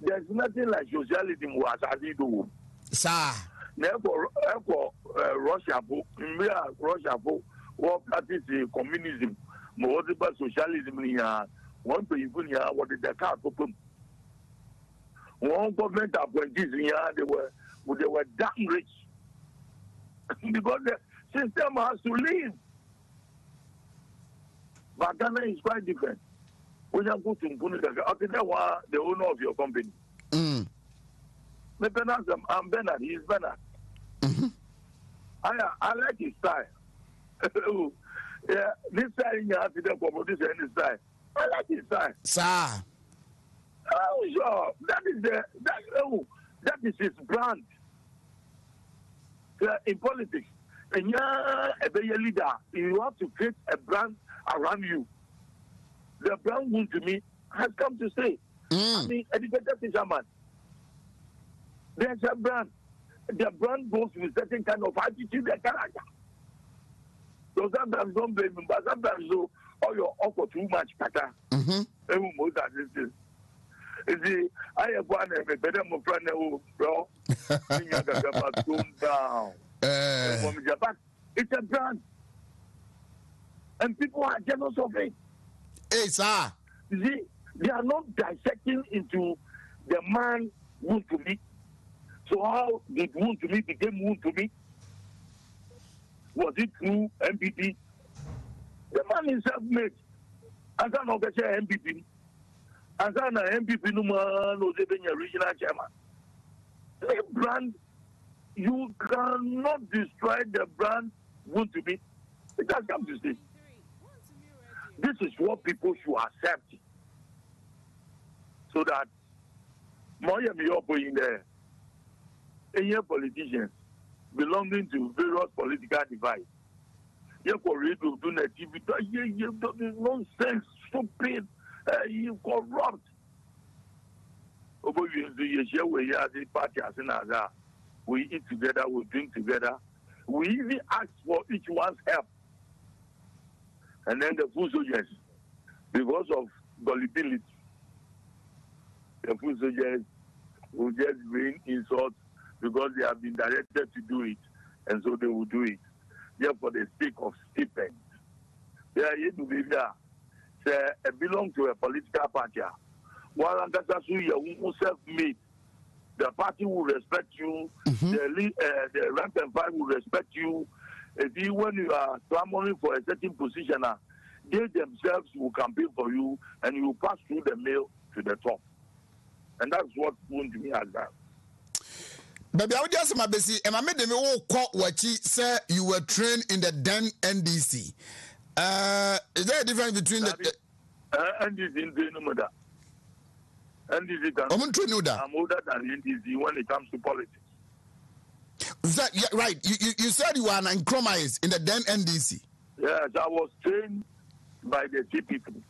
there is nothing like socialism wò asase do wò. sáà. na ẹkọ ẹkọ russia fo mmiri russia fo wọ́n practice communism ma wọ́n ti bá socialism nìyà wọ́n mpẹ̀yìnfún nìyà wọ́n ti dẹ̀ káà tó pẹ̀m. wọ́n government appointees nìyà they were they were damn rich because the system has to live. But Ghana is quite different. To mpunu kaka okay that one the owner of your company mm. i'm, bernard he is bernard I, I like his style. yeah, this style in your to the this any style. I like his style. Sir. Oh, sure. That is the that oh, that is his brand. Uh, in politics, and yeah, a leader, you have to create a brand around you. The brand Wontumi has come to stay. I mm. mean, educated fisherman. There's a brand. The brand goes with certain kind of attitude and character. So sometimes don't blame him, but sometimes so, or you're offer too much better. mhm. Ewu most of this is. Nti ayɛ bɔ ana ɛmɛ bɛdɛ mmɔfra na ɛwɔ brɔ ne nya gagaba tone down. Eh, From Japan, it's a brand. And people are jealous of it. Eh, sir. You see, they are not dissecting into the man Wontumi. So how did Wontumi became Wontumi? Was it through NPP? The man is self-made. As an organizer NPP, as an NPP no man was even a regional chairman. The brand, you cannot destroy the brand Wontumi. It has come to stay. This is what people should accept. So that more me up in there, any politicians belonging to various political divides. You for radio do na TV, you nonsense, stupid, uh, you corrupt. We eat together, we drink together. We even ask for each one's help. And then the food soldiers, because of gullibility, the food soldiers will just bring insults because they have been directed to do it, and so they will do it. Just for the sake of stipend. They are here to be there. Say, I belong to a political party. While you self-made. The party will respect you. The, uh, the rank and file will respect you. If you, when you are clamoring for a certain position, uh, they themselves will campaign for you and you will pass through the mail to the top. And that's what Wontumi has done. baabi a wode asɛm abɛsi ɛma me de me wokɔ w'akyi sɛ you were trained in the then ndc uh, is there a difference between the, the Uh, NDC in the. NDC can. ɔmo ntroni wo da I'm older than NDC when it comes to politics. Sir, yeah, right you, you, you said you were an uncompromised in the then ndc Yes, I was trained by the CPP.